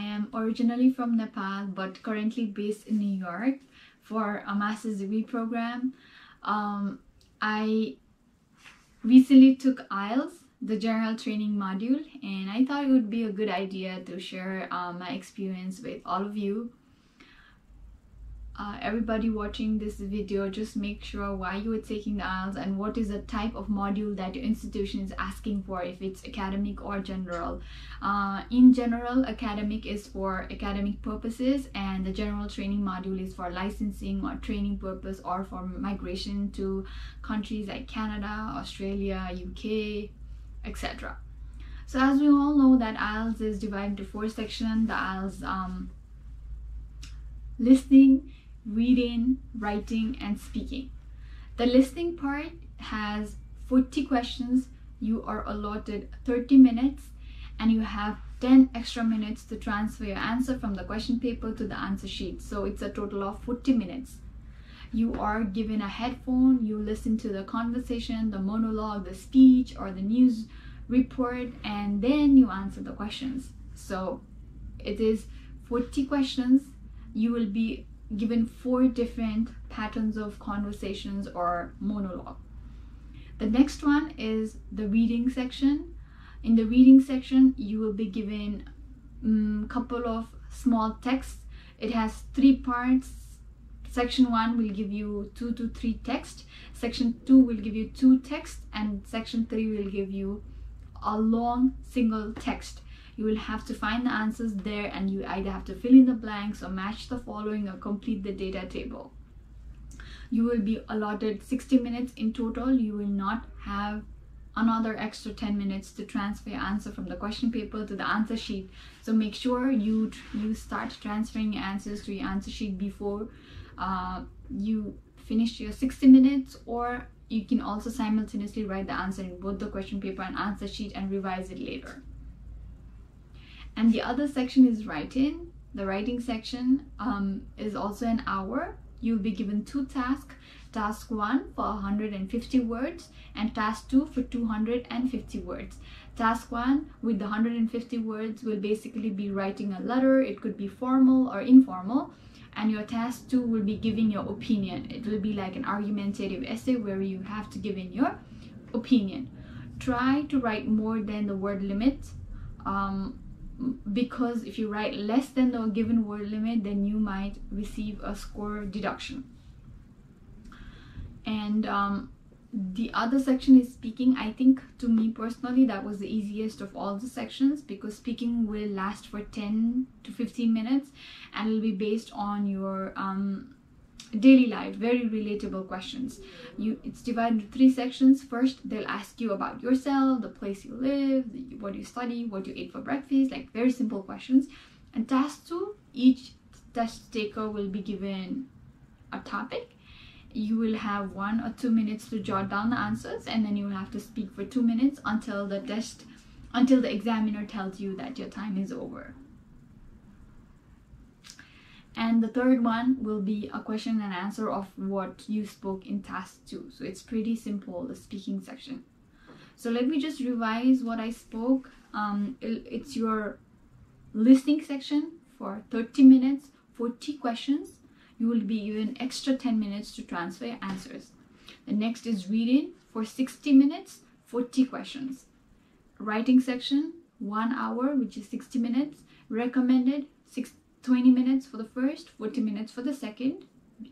I am originally from Nepal but currently based in New York for a master's degree program. Um, I recently took IELTS, the general training module, and I thought it would be a good idea to share um, my experience with all of you uh, everybody watching this video just make sure why you are taking the IELTS and what is the type of module that your institution is asking for if it's academic or general. Uh, in general academic is for academic purposes and the general training module is for licensing or training purpose or for migration to countries like Canada Australia UK etc so as we all know that IELTS is divided into four sections. The IELTS um, listening reading, writing, and speaking. The listening part has 40 questions. You are allotted 30 minutes and you have 10 extra minutes to transfer your answer from the question paper to the answer sheet. So it's a total of 40 minutes. You are given a headphone, you listen to the conversation, the monologue, the speech, or the news report, and then you answer the questions. So it is 40 questions. You will be given four different patterns of conversations or monologue. The next one is the reading section. In the reading section, you will be given a um, couple of small texts. It has three parts. Section 1 will give you 2 to 3 text. Section 2 will give you 2 text and section 3 will give you a long single text you will have to find the answers there and you either have to fill in the blanks or match the following or complete the data table. You will be allotted 60 minutes in total. You will not have another extra 10 minutes to transfer your answer from the question paper to the answer sheet. So make sure you you start transferring your answers to your answer sheet before uh, you finish your 60 minutes or you can also simultaneously write the answer in both the question paper and answer sheet and revise it later and the other section is writing. The writing section um, is also an hour. You'll be given two tasks. Task 1 for 150 words and task 2 for 250 words. Task 1 with the 150 words will basically be writing a letter. It could be formal or informal. And your task 2 will be giving your opinion. It will be like an argumentative essay where you have to give in your opinion. Try to write more than the word limit. Um, because if you write less than the given word limit then you might receive a score deduction. And um, the other section is speaking. I think to me personally that was the easiest of all the sections because speaking will last for 10 to 15 minutes and it'll be based on your um, daily life very relatable questions. You it's divided into three sections. First they'll ask you about yourself the place you live what you study what you ate for breakfast like very simple questions. And task two each test taker will be given a topic. You will have one or two minutes to jot down the answers and then you will have to speak for two minutes until the test until the examiner tells you that your time is over and the third one will be a question and answer of what you spoke in task 2 so it's pretty simple the speaking section. So let me just revise what I spoke. Um, it's your listening section for 30 minutes 40 questions. You will be given extra 10 minutes to transfer your answers. The next is reading for 60 minutes 40 questions. Writing section one hour which is 60 minutes. Recommended 60 20 minutes for the first 40 minutes for the second.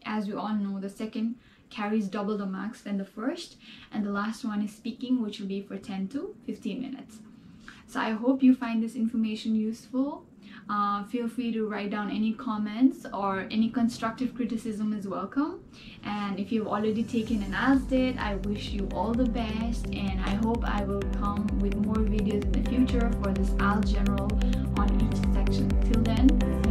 As you all know the second carries double the marks than the first and the last one is speaking which will be for 10 to 15 minutes. So i hope you find this information useful. Uh, feel free to write down any comments or any constructive criticism is welcome. And if you've already taken an IELTS I wish you all the best and I hope I will come with more videos in the future for this IELTS General on each section. Till then,